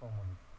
performance.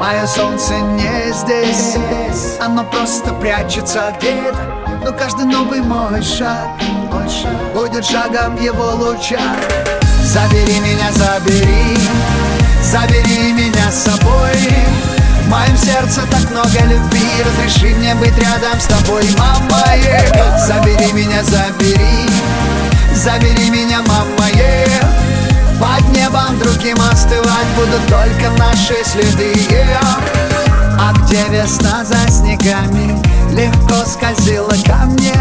Мое солнце не здесь. Оно просто прячется где-то. Но каждый новый мой шаг, Будет шагом его лучах Забери меня, забери. Забери меня с собой. В моем сердце так много любви. Разреши мне быть рядом с тобой, мама. Забери меня, забери. Забери меня, мама yeah. Будут только наши следы. А где весна за снегами? Легко скользила ко мне.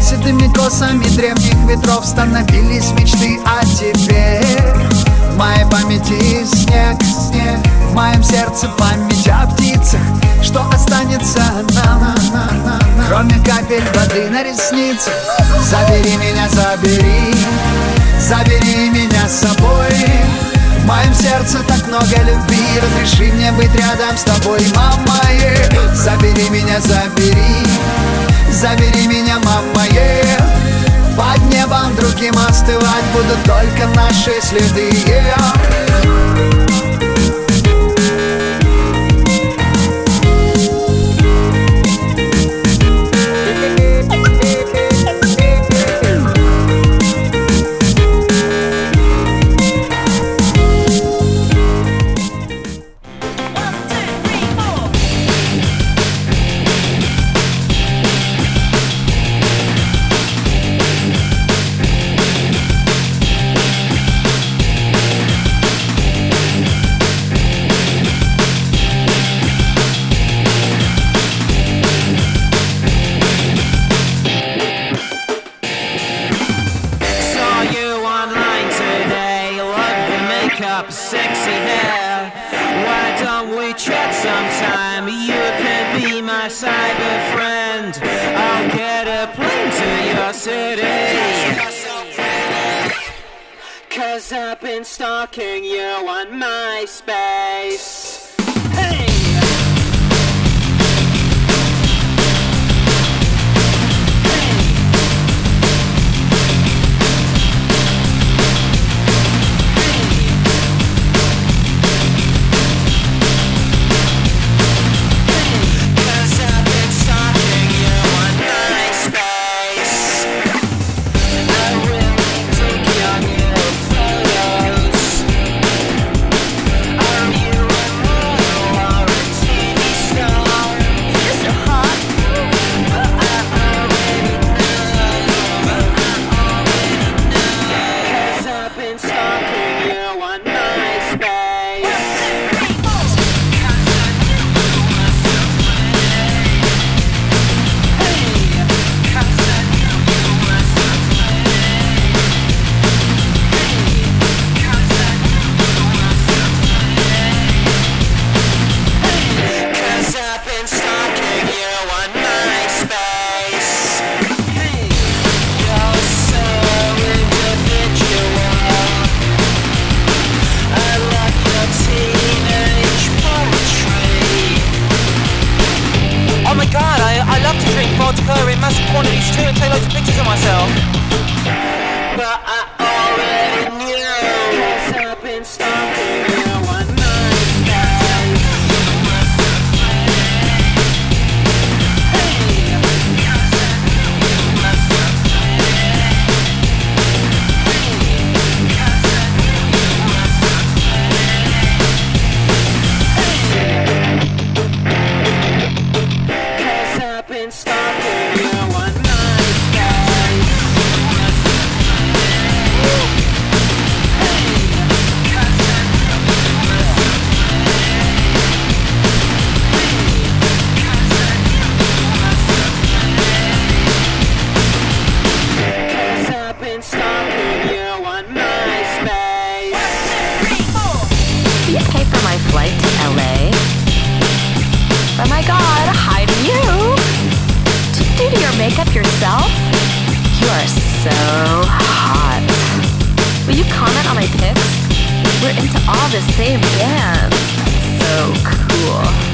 Седыми косами древних ветров Становились мечты. О тебе В моей памяти снег, снег. В моем сердце память о птицах. Что останется нам Кроме капель воды на ресницах? Забери меня, забери. Забери меня с собой В моем сердце так много любви Разреши мне быть рядом с тобой, мама yeah. Забери меня, забери Забери меня, мама yeah. Под небом другим остывать Будут только наши следы yeah. Makeup, sexy hair. Why don't we chat sometime? You can be my cyber friend. I'll get a plane to your city. Cause I've been stalking you on MySpace. My god, hi to you! Did you do your makeup yourself? You are so hot. Will you comment on my pics? We're into all the same bands. So cool.